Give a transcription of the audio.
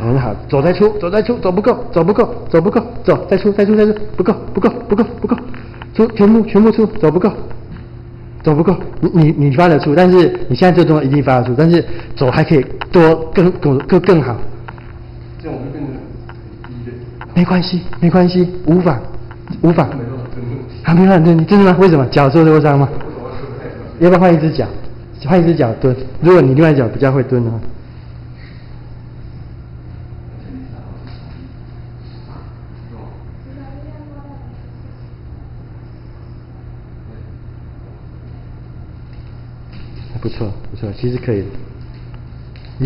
很好，走再出，走再出，走不够，走不够，走不够，走再出，再出，再出，不够，不够，不够，不够，出全部全部出，走不够，走不够，你你你发得出，但是你现在这动作一定发得出，但是走还可以多更更更更好，这样我会变得很低的。没关系，没关系，无法无法，没办法真的。还没办法，你真的吗？为什么脚受受伤吗？要不要换一只脚？换一只脚蹲。如果你另外一脚比较会蹲的话，不错不错，其实可以。